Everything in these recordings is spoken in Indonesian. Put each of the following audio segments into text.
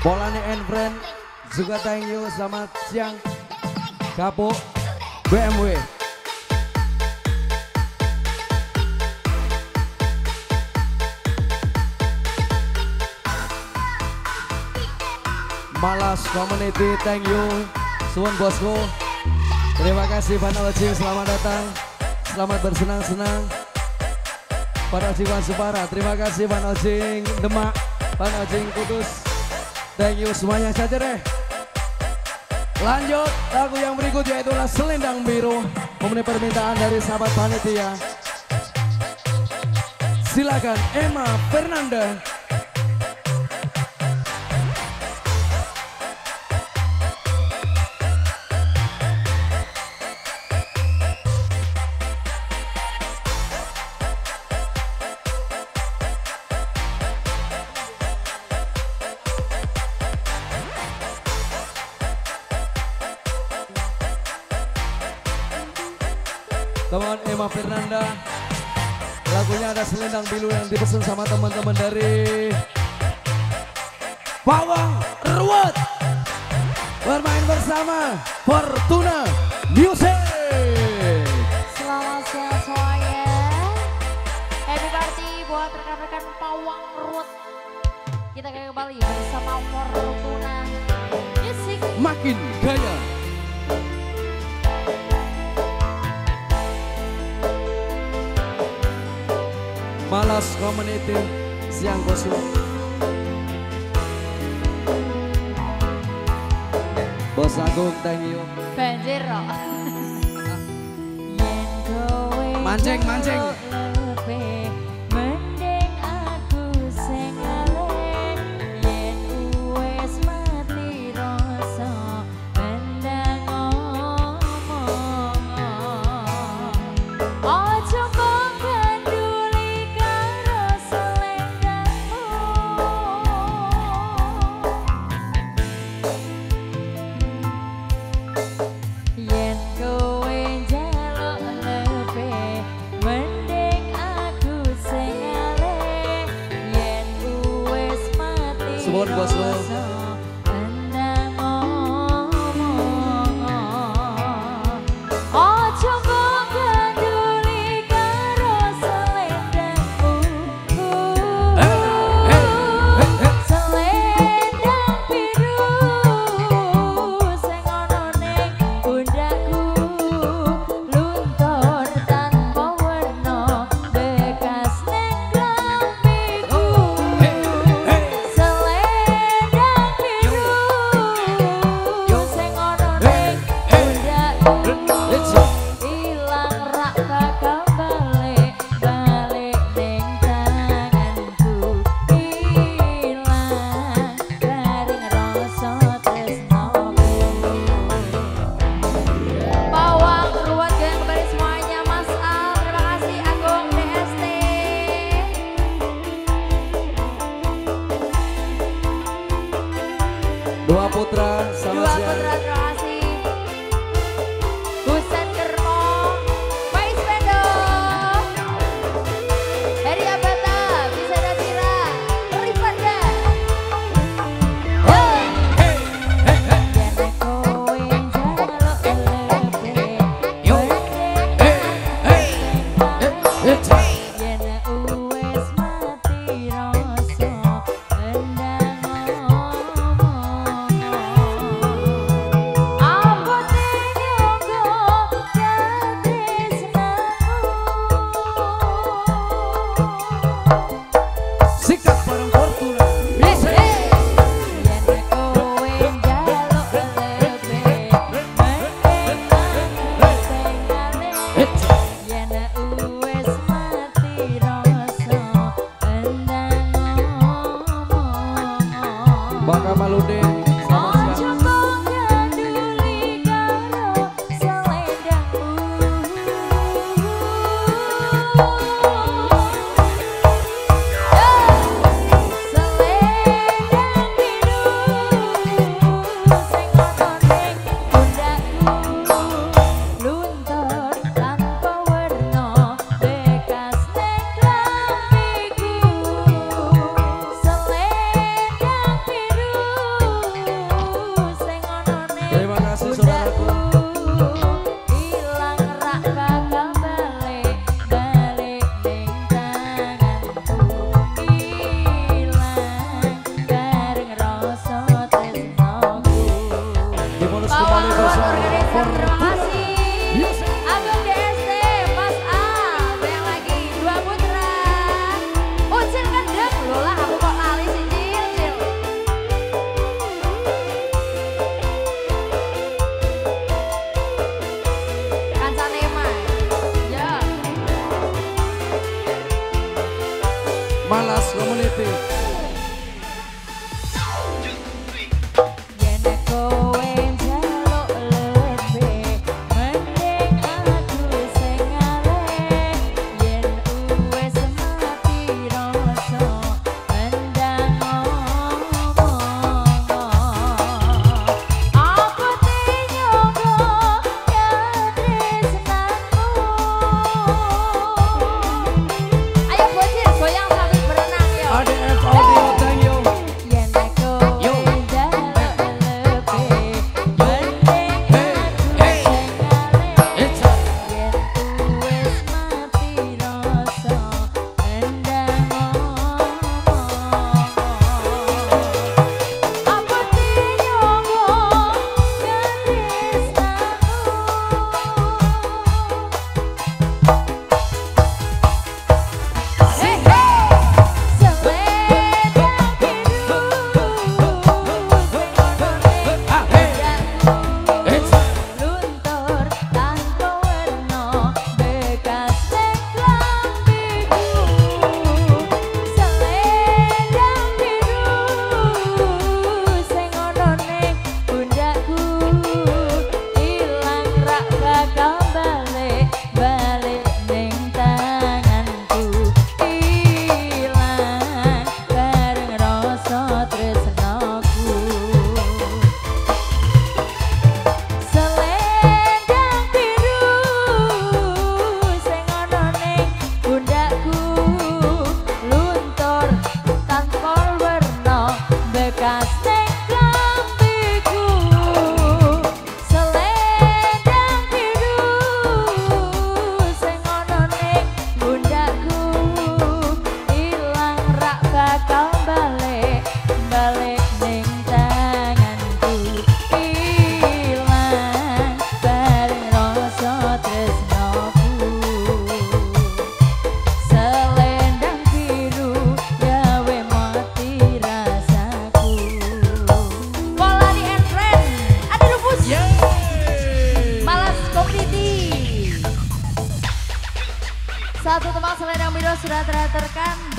Polane and friend juga thank you. Selamat siang. Kapo BMW Malas Community thank you. Suwon bosku. Terima kasih Ojing selamat datang. Selamat bersenang-senang. Pada Jiwan Supara Terima kasih Pak Ojing Demak Pak Ojing Kudus Thank you semuanya saja deh Lanjut lagu yang berikutnya itulah Selendang Biru. Memenuhi permintaan dari sahabat panitia. Silakan Emma Fernanda teman Emma Fernanda. Lagunya ada selendang biru yang dipesan sama teman-teman dari Pawang Ruwet. Bermain bersama Fortuna Music. Selamat siang semuanya. Happy party buat rekan-rekan Pawang Ruwet. Kita kembali bersama Fortuna Music. Makin gaya Community Siang Kosu Bos Agung thank you. Banjir Mancing, mancing.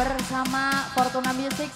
Bersama Fortuna Music